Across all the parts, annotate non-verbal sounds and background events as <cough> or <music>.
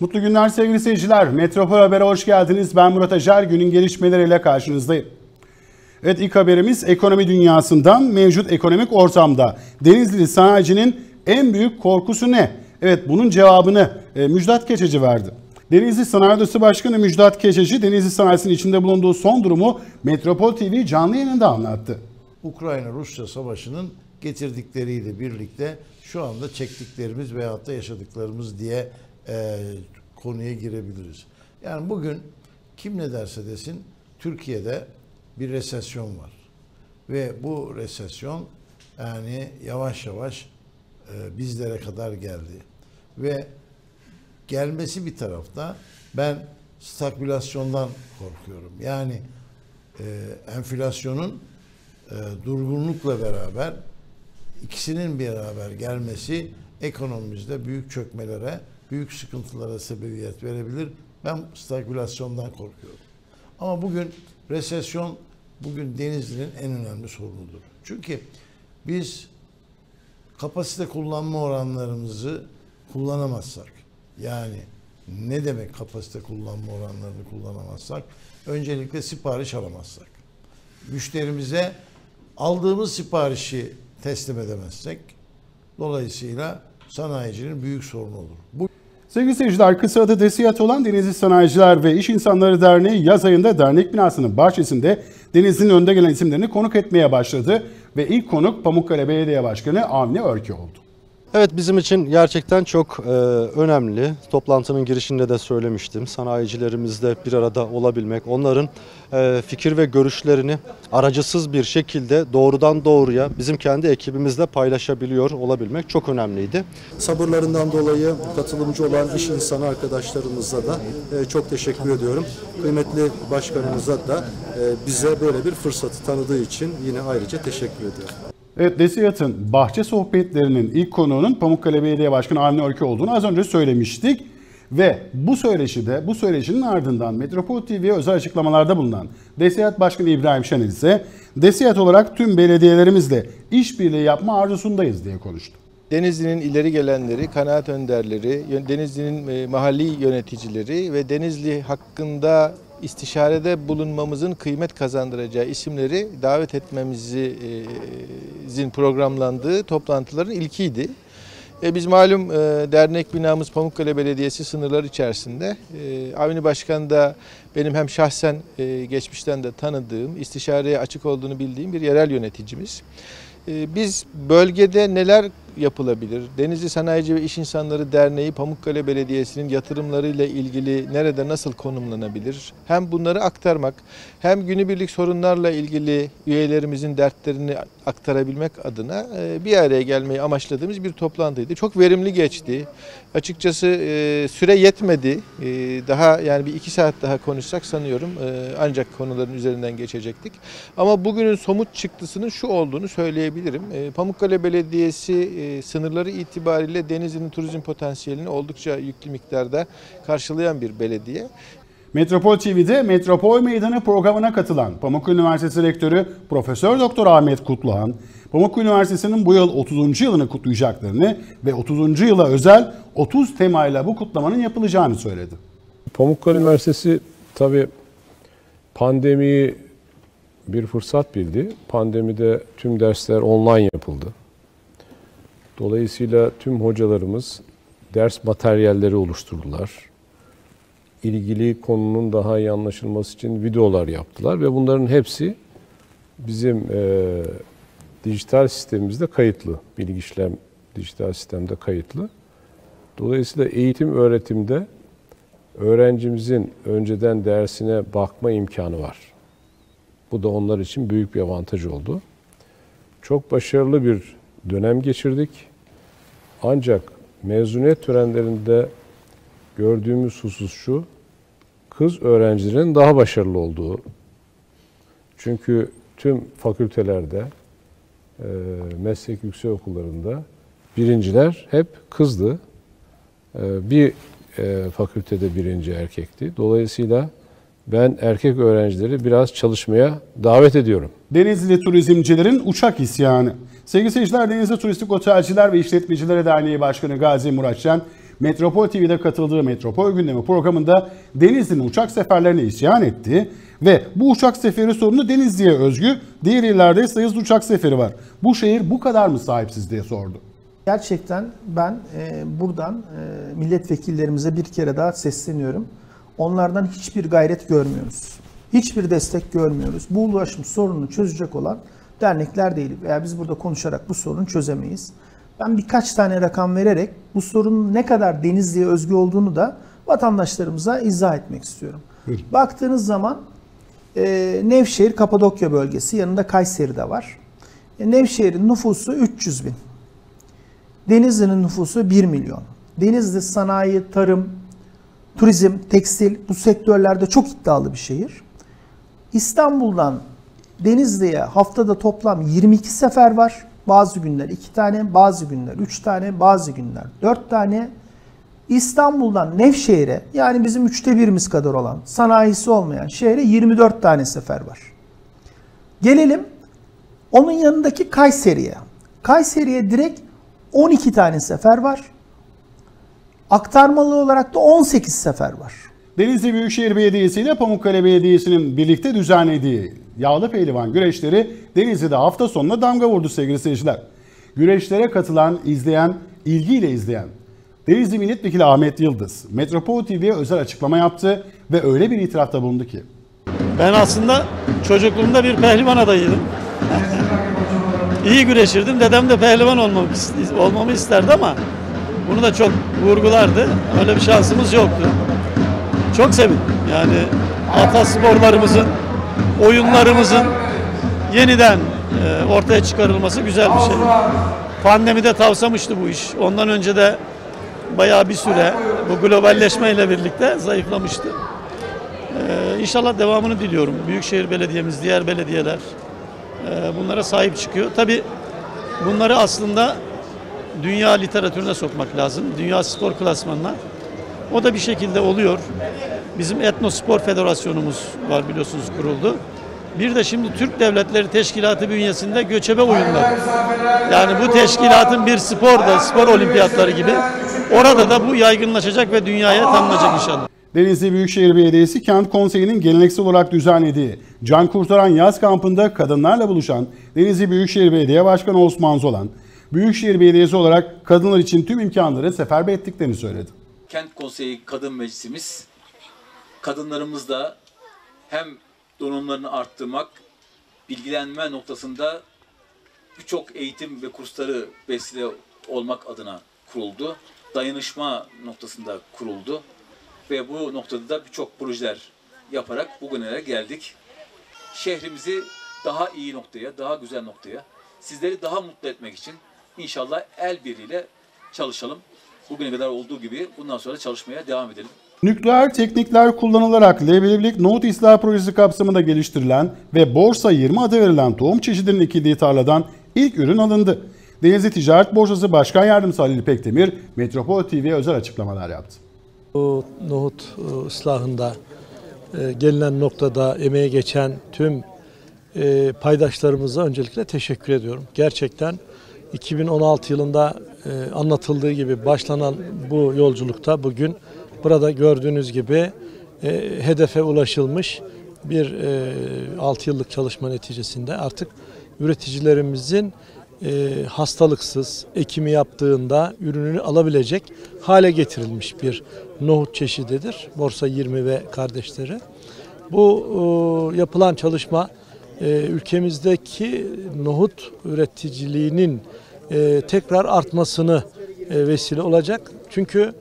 Mutlu günler sevgili seyirciler. Metropol Haber'e hoş geldiniz. Ben Murat Acar. Günün gelişmeleriyle karşınızdayım. Evet ilk haberimiz ekonomi dünyasından mevcut ekonomik ortamda Denizli sanayicinin en büyük korkusu ne? Evet bunun cevabını e, Müjdat Keçeci verdi. Denizli Sanayi Odası Başkanı Müjdat Keçeci Denizli Sanayisi'nin içinde bulunduğu son durumu Metropol TV canlı yayınında anlattı. Ukrayna-Rusya savaşının getirdikleriyle birlikte şu anda çektiklerimiz veyahut da yaşadıklarımız diye e, konuya girebiliriz. Yani bugün kim ne derse desin Türkiye'de bir resesyon var. Ve bu resesyon yani yavaş yavaş e, bizlere kadar geldi. Ve gelmesi bir tarafta ben stagflasyondan korkuyorum. Yani e, enflasyonun e, durgunlukla beraber ikisinin beraber gelmesi ekonomimizde büyük çökmelere, büyük sıkıntılara sebebiyet verebilir. Ben stagflasyondan korkuyorum. Ama bugün resesyon bugün Denizli'nin en önemli sorunudur. Çünkü biz kapasite kullanma oranlarımızı kullanamazsak yani ne demek kapasite kullanma oranlarını kullanamazsak? Öncelikle sipariş alamazsak. Müşterimize aldığımız siparişi teslim edemezsek dolayısıyla sanayicinin büyük sorunu olur. Bu Sevgili seyirciler, kısa adı DESİAT olan Denizli Sanayiciler ve İş İnsanları Derneği yaz ayında dernek binasının bahçesinde Denizli'nin önde gelen isimlerini konuk etmeye başladı ve ilk konuk Pamukkale Belediye Başkanı Avni Örki oldu. Evet bizim için gerçekten çok e, önemli. Toplantının girişinde de söylemiştim. Sanayicilerimizle bir arada olabilmek, onların e, fikir ve görüşlerini aracısız bir şekilde doğrudan doğruya bizim kendi ekibimizle paylaşabiliyor olabilmek çok önemliydi. Sabırlarından dolayı katılımcı olan iş insanı arkadaşlarımıza da e, çok teşekkür ediyorum. Kıymetli başkanımıza da e, bize böyle bir fırsatı tanıdığı için yine ayrıca teşekkür ediyorum. Evet, DESİAT'ın bahçe sohbetlerinin ilk konuğunun Pamukkale Belediye Başkanı Avni Örki olduğunu az önce söylemiştik. Ve bu söyleşide, bu söyleşinin ardından Metropol TV'ye özel açıklamalarda bulunan DESİAT Başkanı İbrahim Şenil ise DESİAT olarak tüm belediyelerimizle işbirliği yapma arzusundayız diye konuştu. Denizli'nin ileri gelenleri, kanaat önderleri, Denizli'nin e, mahalli yöneticileri ve Denizli hakkında istişarede bulunmamızın kıymet kazandıracağı isimleri davet etmemizin programlandığı toplantıların ilkiydi. E biz malum e, dernek binamız Pamukkale Belediyesi sınırları içerisinde. E, Avni Başkan da benim hem şahsen e, geçmişten de tanıdığım, istişareye açık olduğunu bildiğim bir yerel yöneticimiz. E, biz bölgede neler yapılabilir? Denizli Sanayici ve İş İnsanları Derneği Pamukkale Belediyesi'nin yatırımlarıyla ilgili nerede nasıl konumlanabilir? Hem bunları aktarmak hem günübirlik sorunlarla ilgili üyelerimizin dertlerini aktarabilmek adına e, bir araya gelmeyi amaçladığımız bir toplantıydı. Çok verimli geçti. Açıkçası e, süre yetmedi. E, daha yani bir iki saat daha konuşsak sanıyorum ancak konuların üzerinden geçecektik. Ama bugünün somut çıktısının şu olduğunu söyleyebilirim. Pamukkale Belediyesi sınırları itibariyle Denizli'nin turizm potansiyelini oldukça yüklü miktarda karşılayan bir belediye. Metropol TV'de Metropol Meydanı programına katılan Pamukkale Üniversitesi Rektörü Profesör Doktor Ahmet Kutluhan, Pamukkale Üniversitesi'nin bu yıl 30. yılını kutlayacaklarını ve 30. yıla özel 30 temayla bu kutlamanın yapılacağını söyledi. Pamukkale Üniversitesi tabii pandemiyi bir fırsat bildi. Pandemide tüm dersler online yapıldı. Dolayısıyla tüm hocalarımız ders materyalleri oluşturdular. İlgili konunun daha iyi anlaşılması için videolar yaptılar ve bunların hepsi bizim e, dijital sistemimizde kayıtlı. Bilgi işlem dijital sistemde kayıtlı. Dolayısıyla eğitim öğretimde öğrencimizin önceden dersine bakma imkanı var. Bu da onlar için büyük bir avantaj oldu. Çok başarılı bir dönem geçirdik. Ancak mezuniyet törenlerinde gördüğümüz husus şu, kız öğrencilerin daha başarılı olduğu. Çünkü tüm fakültelerde, e, meslek yüksek okullarında birinciler hep kızdı. E, bir e, fakültede birinci erkekti. Dolayısıyla ben erkek öğrencileri biraz çalışmaya davet ediyorum. Denizli turizmcilerin uçak isyanı. Sevgili seyirciler Denizli Turistik Otelciler ve İşletmecileri Derneği Başkanı Gazi Muratşen, Metropol TV'de katıldığı Metropol Gündemi programında Denizli'nin uçak seferlerine isyan etti ve bu uçak seferi sorunu Denizli'ye özgü, diğer illerde hızlı uçak seferi var. Bu şehir bu kadar mı sahipsiz diye sordu. Gerçekten ben e, buradan e, milletvekillerimize bir kere daha sesleniyorum. Onlardan hiçbir gayret görmüyoruz. Hiçbir destek görmüyoruz. Bu ulaşım sorununu çözecek olan dernekler değil. Veya biz burada konuşarak bu sorunu çözemeyiz. Ben birkaç tane rakam vererek bu sorunun ne kadar Denizli'ye özgü olduğunu da vatandaşlarımıza izah etmek istiyorum. Baktığınız zaman e, Nevşehir Kapadokya bölgesi yanında Kayseri de var. E, Nevşehir'in nüfusu 300 bin. Denizli'nin nüfusu 1 milyon. Denizli sanayi, tarım, turizm, tekstil bu sektörlerde çok iddialı bir şehir. İstanbul'dan Denizli'ye haftada toplam 22 sefer var. Bazı günler 2 tane, bazı günler 3 tane, bazı günler 4 tane. İstanbul'dan Nevşehir'e yani bizim üçte birimiz kadar olan sanayisi olmayan şehre 24 tane sefer var. Gelelim onun yanındaki Kayseri'ye. Kayseri'ye direkt 12 tane sefer var. Aktarmalı olarak da 18 sefer var. Denizli Büyükşehir Belediyesi ile Pamukkale Belediyesi'nin birlikte düzenlediği yağlı pehlivan güreşleri Denizli'de hafta sonuna damga vurdu sevgili seyirciler. Güreşlere katılan, izleyen, ilgiyle izleyen Denizli Milletvekili Ahmet Yıldız, Metropol TV'ye özel açıklama yaptı ve öyle bir itirafta bulundu ki. Ben aslında çocukluğumda bir pehlivan adayıydım. <laughs> İyi güreşirdim. Dedem de pehlivan olmamı, olmamı isterdi ama bunu da çok vurgulardı. Öyle bir şansımız yoktu. Çok sevindim. Yani atasporlarımızın, oyunlarımızın yeniden e, ortaya çıkarılması güzel bir şey. Pandemide tavsamıştı bu iş. Ondan önce de bayağı bir süre bu globalleşmeyle birlikte zayıflamıştı. Ee, inşallah devamını diliyorum. Büyükşehir Belediye'miz, diğer belediyeler e, bunlara sahip çıkıyor. Tabi bunları aslında dünya literatürüne sokmak lazım. Dünya spor klasmanına. O da bir şekilde oluyor. Bizim Etnospor Federasyonumuz var biliyorsunuz kuruldu. Bir de şimdi Türk Devletleri Teşkilatı bünyesinde göçebe oyunlar. Yani bu teşkilatın bir spor da spor olimpiyatları gibi orada da bu yaygınlaşacak ve dünyaya tanınacak inşallah. Denizli Büyükşehir Belediyesi Kent Konseyi'nin geleneksel olarak düzenlediği Can Kurtaran Yaz Kampı'nda kadınlarla buluşan Denizli Büyükşehir Belediye Başkanı Osman Zolan, Büyükşehir Belediyesi olarak kadınlar için tüm imkanları seferber ettiklerini söyledi. Kent Konseyi Kadın Meclisimiz kadınlarımızla hem donanımlarını arttırmak, bilgilenme noktasında birçok eğitim ve kursları vesile olmak adına kuruldu. Dayanışma noktasında kuruldu ve bu noktada da birçok projeler yaparak bugünlere geldik. Şehrimizi daha iyi noktaya, daha güzel noktaya, sizleri daha mutlu etmek için inşallah el birliğiyle çalışalım. Bugüne kadar olduğu gibi bundan sonra çalışmaya devam edelim. Nükleer teknikler kullanılarak leblebilik nohut ıslah projesi kapsamında geliştirilen ve Borsa 20 adı verilen tohum çeşidinin ekildiği tarladan ilk ürün alındı. Denizli Ticaret Borsası Başkan Yardımcısı Halil Pekdemir, Metropol TV'ye özel açıklamalar yaptı. Bu nohut e, ıslahında e, gelinen noktada emeğe geçen tüm e, paydaşlarımıza öncelikle teşekkür ediyorum. Gerçekten 2016 yılında anlatıldığı gibi başlanan bu yolculukta bugün burada gördüğünüz gibi e, hedefe ulaşılmış bir e, 6 yıllık çalışma neticesinde artık üreticilerimizin e, hastalıksız ekimi yaptığında ürününü alabilecek hale getirilmiş bir nohut çeşididir. Borsa 20 ve kardeşleri. Bu e, yapılan çalışma e, ülkemizdeki nohut üreticiliğinin e, tekrar artmasını e, vesile olacak. Çünkü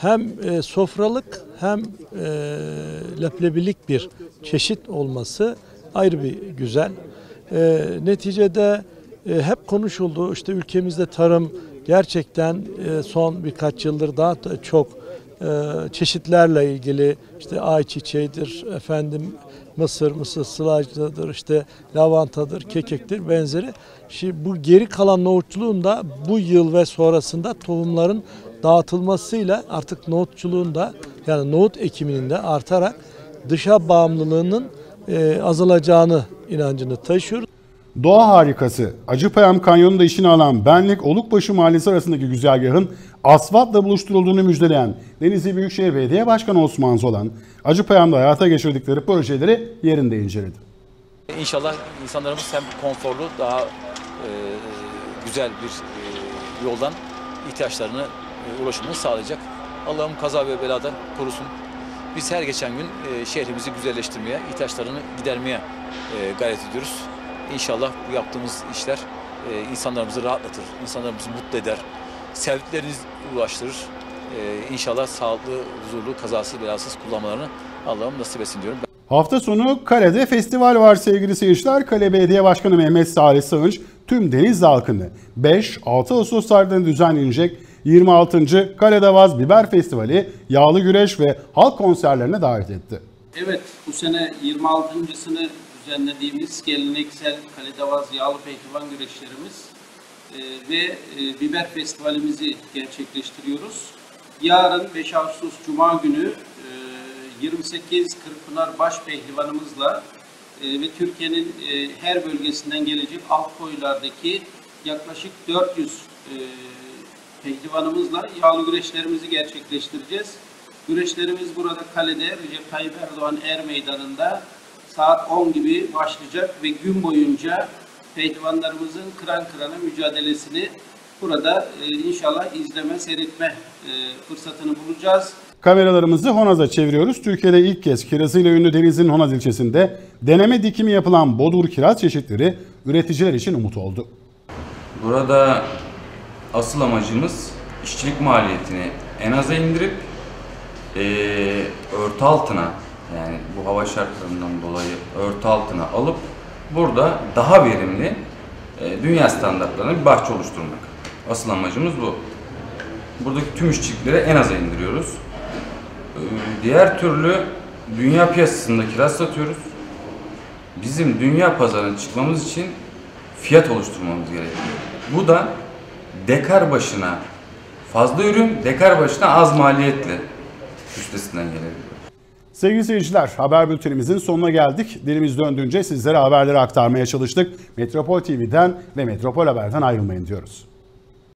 hem e, sofralık hem e, leblebilik bir çeşit olması ayrı bir güzel. E, neticede e, hep konuşuldu işte ülkemizde tarım gerçekten e, son birkaç yıldır daha da çok çeşitlerle ilgili işte ayçiçeğidir, efendim mısır, mısır sılacıdır, işte lavantadır, kekektir benzeri. Şimdi bu geri kalan nohutçuluğun da bu yıl ve sonrasında tohumların dağıtılmasıyla artık nohutçuluğun da yani nohut ekiminin de artarak dışa bağımlılığının e, azalacağını inancını taşıyoruz. Doğa harikası Acıpayam Kanyonu'nda işini alan Benlik Olukbaşı Mahallesi arasındaki güzergahın asfaltla buluşturulduğunu müjdeleyen Denizli Büyükşehir Belediye Başkanı Osman Zolan, Acıpayam'da hayata geçirdikleri projeleri yerinde inceledi. İnşallah insanlarımız hem konforlu, daha e, güzel bir e, yoldan ihtiyaçlarını, e, ulaşımını sağlayacak. Allah'ım kaza ve beladan korusun. Biz her geçen gün e, şehrimizi güzelleştirmeye, ihtiyaçlarını gidermeye e, gayret ediyoruz. İnşallah bu yaptığımız işler e, insanlarımızı rahatlatır, insanlarımızı mutlu eder, sevdiklerini ulaştırır. E, inşallah sağlıklı, huzurlu, kazasız, belasız kullanmalarını Allah'ım nasip etsin diyorum. Hafta sonu Kale'de festival var sevgili seyirciler. Kale Belediye Başkanı Mehmet Salih Sığınç tüm Denizli halkını 5-6 Ağustos tarihlerinde düzenlenecek 26. Kale'de Vaz Biber Festivali, yağlı güreş ve halk konserlerine davet etti. Evet, bu sene 26.sını düzenlediğimiz geleneksel Kaledavaz Yağlı Pehlivan güreşlerimiz e, ve e, Biber Festivalimizi gerçekleştiriyoruz. Yarın 5 Ağustos Cuma günü e, 28 Kırkpınar Baş Pehlivanımızla e, ve Türkiye'nin e, her bölgesinden gelecek alt koylardaki yaklaşık 400 e, pehlivanımızla yağlı güreşlerimizi gerçekleştireceğiz. Güreşlerimiz burada kalede Recep Tayyip Erdoğan Er Meydanı'nda saat 10 gibi başlayacak ve gün boyunca pehlivanlarımızın kıran kırana mücadelesini burada e, inşallah izleme, seyretme e, fırsatını bulacağız. Kameralarımızı Honaz'a çeviriyoruz. Türkiye'de ilk kez kirazıyla ünlü Denizli'nin Honaz ilçesinde deneme dikimi yapılan bodur kiraz çeşitleri üreticiler için umut oldu. Burada asıl amacımız işçilik maliyetini en aza indirip eee örtü altına yani bu hava şartlarından dolayı örtü altına alıp burada daha verimli eee, dünya standartlarında bir bahçe oluşturmak. Asıl amacımız bu. Buradaki tüm işçilikleri en aza indiriyoruz. Eee, Diğer türlü dünya piyasasında kiraz satıyoruz. Bizim dünya pazarına çıkmamız için fiyat oluşturmamız gerekiyor. Bu da dekar başına fazla ürün, dekar başına az maliyetle üstesinden gelebiliyor. Sevgili seyirciler, haber bültenimizin sonuna geldik. Dilimiz döndüğünce sizlere haberleri aktarmaya çalıştık. Metropol TV'den ve Metropol Haber'den ayrılmayın diyoruz.